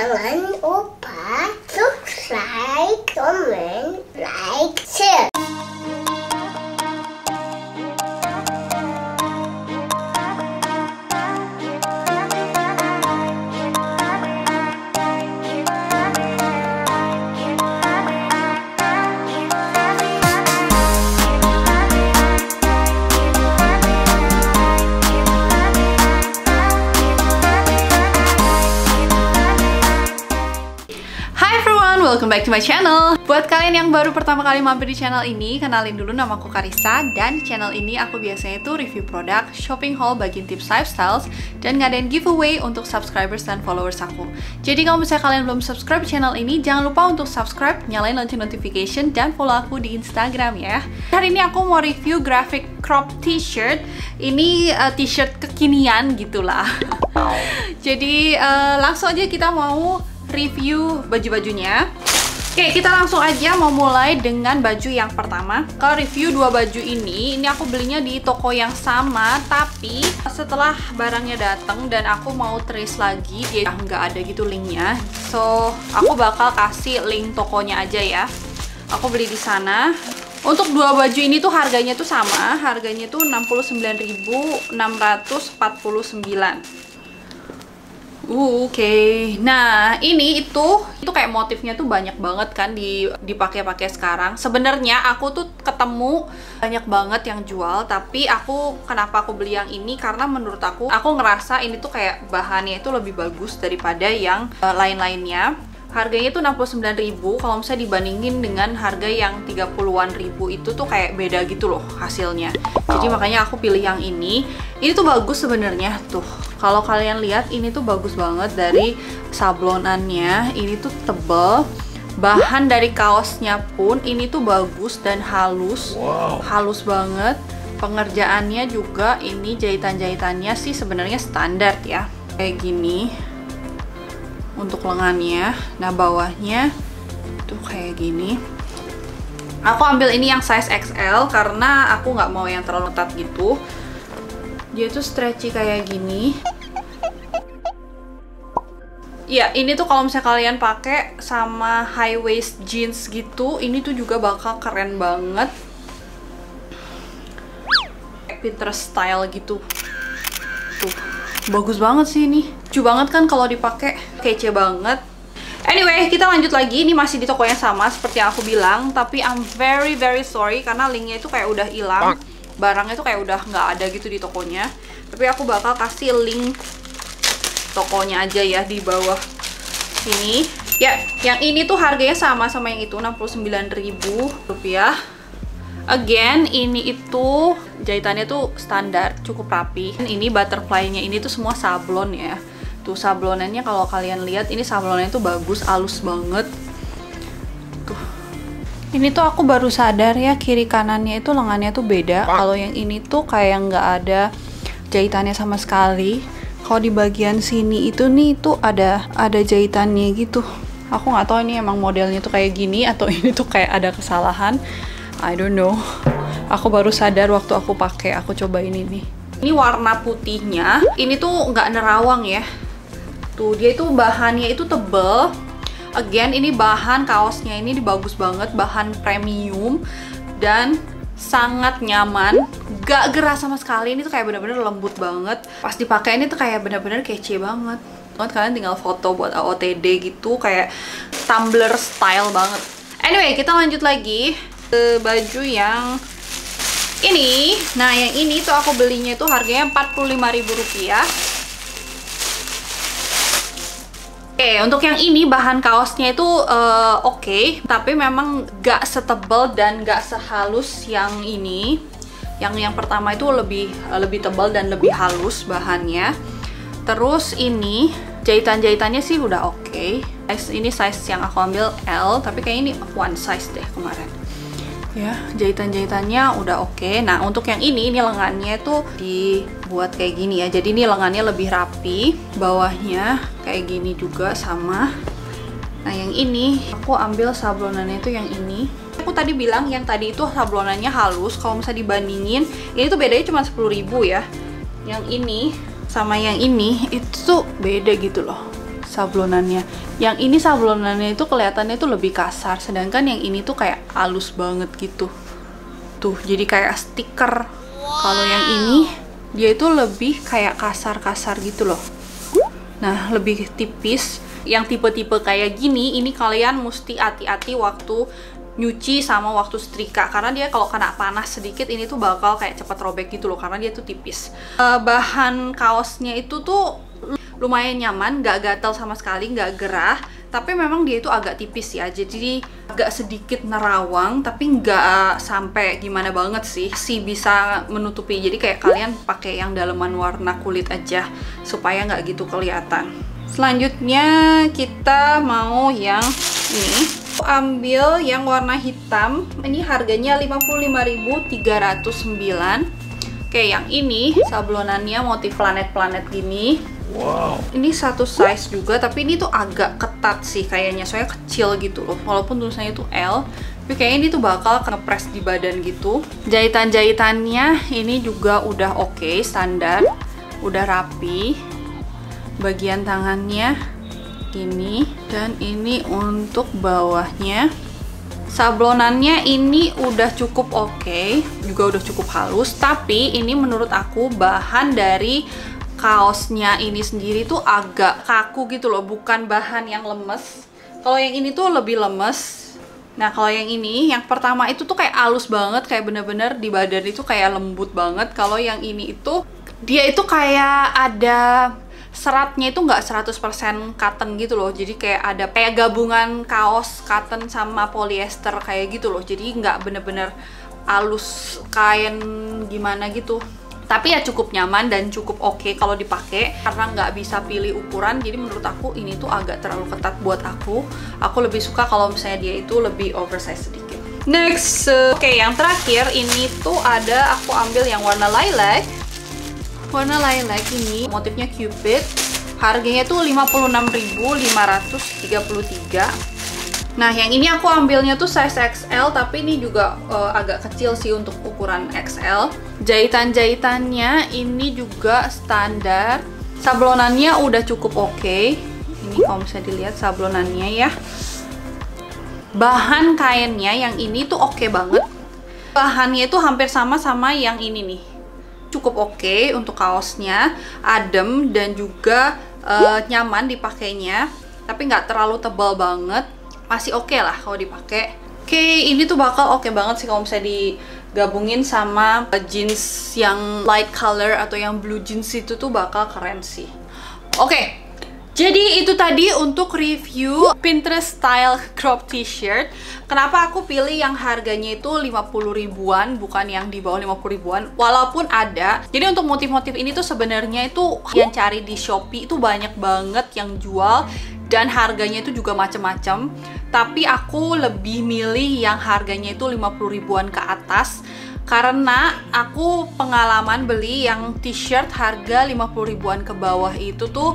Jangan lupa subscribe, comment, like, share. Hi welcome back to my channel. Buat kalian yang baru pertama kali mampir di channel ini Kenalin dulu nama aku Karissa Dan channel ini aku biasanya itu review produk, shopping haul, bagian tips lifestyles Dan ngadain giveaway untuk subscribers dan followers aku. Jadi kalau misalnya kalian belum subscribe channel ini Jangan lupa untuk subscribe, nyalain lonceng notification Dan follow aku di Instagram ya. Hari ini aku mau review graphic crop t-shirt. Ini uh, t-shirt kekinian gitulah. Jadi uh, langsung aja kita mau review baju-bajunya. Oke, kita langsung aja mau mulai dengan baju yang pertama. Kalau review dua baju ini, ini aku belinya di toko yang sama, tapi setelah barangnya datang dan aku mau trace lagi, dia nggak ada gitu linknya. So, aku bakal kasih link tokonya aja ya. Aku beli di sana. Untuk dua baju ini tuh harganya tuh sama, harganya tuh 69.649. Uh, Oke, nah ini itu itu kayak motifnya tuh banyak banget kan di dipakai-pakai sekarang. Sebenarnya aku tuh ketemu banyak banget yang jual, tapi aku kenapa aku beli yang ini karena menurut aku aku ngerasa ini tuh kayak bahannya itu lebih bagus daripada yang uh, lain-lainnya. Harganya tuh 69.000 kalau misalnya dibandingin dengan harga yang 30-an ribu itu tuh kayak beda gitu loh hasilnya. Jadi makanya aku pilih yang ini. Ini tuh bagus sebenarnya tuh. Kalau kalian lihat ini tuh bagus banget dari sablonannya. Ini tuh tebel. Bahan dari kaosnya pun ini tuh bagus dan halus. Halus banget. Pengerjaannya juga ini jahitan-jahitannya sih sebenarnya standar ya. Kayak gini untuk lengannya nah bawahnya tuh kayak gini aku ambil ini yang size XL karena aku nggak mau yang terlalu ketat gitu dia tuh stretchy kayak gini Iya, ini tuh kalau misalnya kalian pakai sama high waist jeans gitu, ini tuh juga bakal keren banget. Pinterest style gitu. Tuh, bagus banget sih ini. Lucu banget kan kalau dipakai, kece banget. Anyway, kita lanjut lagi. Ini masih di toko yang sama seperti yang aku bilang, tapi I'm very very sorry karena linknya itu kayak udah hilang. Barangnya tuh kayak udah nggak ada gitu di tokonya. Tapi aku bakal kasih link tokonya aja ya di bawah sini. Ya, yang ini tuh harganya sama sama yang itu 69.000 rupiah. Again, ini itu jahitannya tuh standar, cukup rapi. Ini butterfly-nya ini tuh semua sablon ya. Tuh sablonannya kalau kalian lihat ini sablonnya tuh bagus, halus banget. Tuh. Ini tuh aku baru sadar ya kiri kanannya itu lengannya tuh beda. Kalau yang ini tuh kayak nggak ada jahitannya sama sekali. Kalau di bagian sini itu nih tuh ada ada jahitannya gitu. Aku nggak tahu ini emang modelnya tuh kayak gini atau ini tuh kayak ada kesalahan. I don't know. Aku baru sadar waktu aku pakai, aku coba ini nih. Ini warna putihnya, ini tuh nggak nerawang ya. Tuh, dia itu bahannya itu tebel. Again, ini bahan kaosnya ini bagus banget, bahan premium dan sangat nyaman, gak gerah sama sekali. Ini tuh kayak bener-bener lembut banget. Pas dipakai ini tuh kayak bener-bener kece banget. Banget kalian tinggal foto buat OTD gitu, kayak tumbler style banget. Anyway, kita lanjut lagi ke baju yang ini. Nah, yang ini tuh aku belinya itu harganya Rp45.000. Oke, untuk yang ini bahan kaosnya itu uh, oke, okay, tapi memang gak setebal dan gak sehalus yang ini. Yang yang pertama itu lebih uh, lebih tebal dan lebih halus bahannya. Terus ini jahitan-jahitannya sih udah oke. Okay. Ini size yang aku ambil L, tapi kayak ini one size deh kemarin ya jahitan-jahitannya udah oke. Okay. nah untuk yang ini ini lengannya tuh dibuat kayak gini ya. Jadi ini lengannya lebih rapi bawahnya kayak gini juga sama. Nah yang ini aku ambil sablonannya itu yang ini. Aku tadi bilang yang tadi itu sablonannya halus. Kalau misalnya dibandingin ini tuh bedanya cuma 10.000 ya. Yang ini sama yang ini itu tuh beda gitu loh sablonannya. Yang ini sablonannya itu kelihatannya itu lebih kasar, sedangkan yang ini tuh kayak halus banget gitu. Tuh, jadi kayak stiker. Kalau yang ini dia itu lebih kayak kasar-kasar gitu loh. Nah, lebih tipis. Yang tipe-tipe kayak gini, ini kalian mesti hati-hati waktu nyuci sama waktu setrika karena dia kalau kena panas sedikit ini tuh bakal kayak cepat robek gitu loh karena dia tuh tipis. Uh, bahan kaosnya itu tuh lumayan nyaman, nggak gatal sama sekali, nggak gerah, tapi memang dia itu agak tipis ya, jadi agak sedikit nerawang, tapi nggak sampai gimana banget sih, sih bisa menutupi. Jadi kayak kalian pakai yang daleman warna kulit aja supaya nggak gitu kelihatan. Selanjutnya kita mau yang ini. Ambil yang warna hitam. Ini harganya 55.309 Oke yang ini sablonannya motif planet-planet gini Wow. Ini satu size juga, tapi ini tuh agak ketat sih kayaknya, soalnya kecil gitu loh. Walaupun tulisannya itu L, tapi kayaknya ini tuh bakal ngepres di badan gitu. Jahitan-jahitannya ini juga udah oke, okay, standar, udah rapi. Bagian tangannya ini dan ini untuk bawahnya sablonannya ini udah cukup oke okay, juga udah cukup halus tapi ini menurut aku bahan dari kaosnya ini sendiri tuh agak kaku gitu loh bukan bahan yang lemes. Kalau yang ini tuh lebih lemes. Nah kalau yang ini, yang pertama itu tuh kayak halus banget, kayak bener-bener di badan itu kayak lembut banget. Kalau yang ini itu, dia itu kayak ada seratnya itu nggak 100% cotton gitu loh. Jadi kayak ada kayak gabungan kaos cotton sama polyester kayak gitu loh. Jadi nggak bener-bener alus kain gimana gitu tapi ya cukup nyaman dan cukup oke okay kalau dipakai karena nggak bisa pilih ukuran. Jadi menurut aku ini tuh agak terlalu ketat buat aku. Aku lebih suka kalau misalnya dia itu lebih oversize sedikit. Next oke okay, yang terakhir ini tuh ada aku ambil yang warna lilac. Warna lilac ini motifnya cupid. Harganya tuh 56.533 nah yang ini aku ambilnya tuh size XL tapi ini juga uh, agak kecil sih untuk ukuran XL jahitan-jahitannya ini juga standar. Sablonannya udah cukup oke. Okay. ini kalau bisa dilihat sablonannya ya. Bahan kainnya yang ini tuh oke okay banget. Bahannya itu hampir sama sama yang ini nih. Cukup oke okay untuk kaosnya, adem dan juga uh, nyaman dipakainya, tapi nggak terlalu tebal banget, masih oke okay lah kalau dipakai. Oke, ini tuh bakal oke okay banget sih kalau misalnya digabungin sama jeans yang light color atau yang blue jeans itu tuh bakal keren sih. Oke, okay, jadi itu tadi untuk review Pinterest style crop t-shirt. Kenapa aku pilih yang harganya itu 50 ribuan bukan yang di bawah 50 ribuan walaupun ada. Jadi untuk motif-motif ini tuh sebenarnya itu yang cari di Shopee itu banyak banget yang jual dan harganya itu juga macam-macam. Tapi aku lebih milih yang harganya itu 50 ribuan ke atas karena aku pengalaman beli yang t-shirt harga 50 ribuan ke bawah itu tuh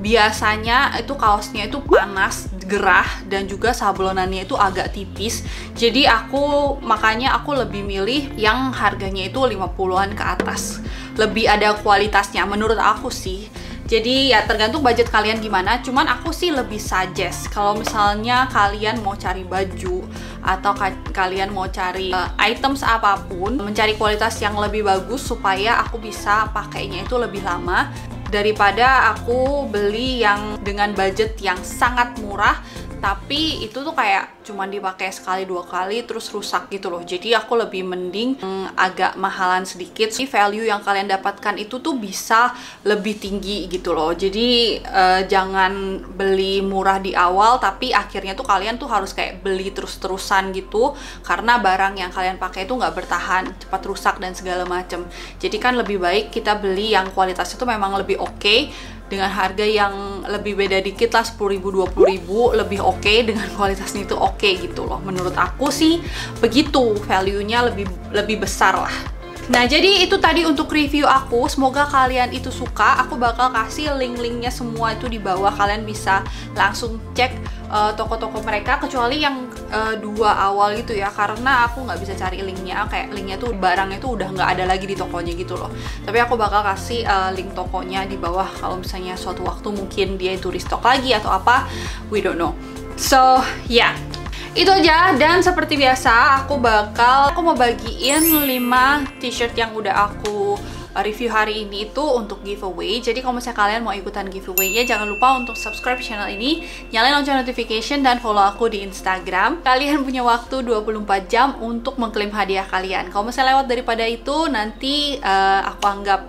biasanya itu kaosnya itu panas, gerah dan juga sablonannya itu agak tipis. Jadi aku makanya aku lebih milih yang harganya itu 50-an ke atas. Lebih ada kualitasnya menurut aku sih. Jadi ya tergantung budget kalian gimana. Cuman aku sih lebih suggest kalau misalnya kalian mau cari baju atau ka kalian mau cari uh, items apa pun, mencari kualitas yang lebih bagus supaya aku bisa pakainya itu lebih lama daripada aku beli yang dengan budget yang sangat murah tapi itu tuh kayak cuman dipakai sekali dua kali terus rusak gitu loh. Jadi aku lebih mending hmm, agak mahalan sedikit. Si value yang kalian dapatkan itu tuh bisa lebih tinggi gitu loh. Jadi uh, jangan beli murah di awal tapi akhirnya tuh kalian tuh harus kayak beli terus-terusan gitu. Karena barang yang kalian pakai itu nggak bertahan cepat rusak dan segala macem. Jadi kan lebih baik kita beli yang kualitasnya tuh memang lebih oke okay, dengan harga yang lebih beda dikit lah 10 ribu 20 ribu lebih oke okay, dengan kualitasnya itu oke okay gitu loh. Menurut aku sih begitu value nya lebih lebih besar lah Nah, jadi itu tadi untuk review aku. Semoga kalian itu suka. Aku bakal kasih link-linknya semua itu di bawah. Kalian bisa langsung cek uh, toko-toko mereka. Kecuali yang uh, dua awal gitu ya. Karena aku nggak bisa cari linknya. Kayak linknya tuh barangnya tuh udah nggak ada lagi di tokonya gitu loh. Tapi aku bakal kasih uh, link tokonya di bawah. Kalau misalnya suatu waktu mungkin dia itu restock lagi atau apa. We don't know. So, yeah itu aja dan seperti biasa aku bakal aku mau bagiin 5 t-shirt yang udah aku uh, review hari ini itu untuk giveaway. Jadi kalau misalnya kalian mau ikutan giveaway ya jangan lupa untuk subscribe channel ini nyalain lonceng notification dan follow aku di instagram. Kalian punya waktu 24 jam untuk mengklaim hadiah kalian. Kalau misalnya lewat daripada itu nanti uh, aku anggap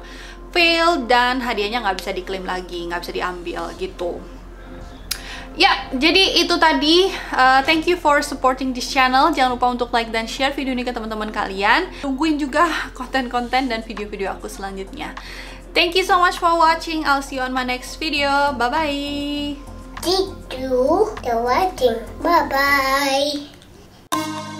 fail dan hadiahnya nggak bisa diklaim lagi nggak bisa diambil gitu Ya, jadi itu tadi. Uh, thank you for supporting this channel. Jangan lupa untuk like dan share video ini ke teman-teman kalian. Tungguin juga konten-konten dan video-video aku selanjutnya. Thank you so much for watching. I'll see you on my next video. Bye-bye. Thank you for watching. Bye-bye.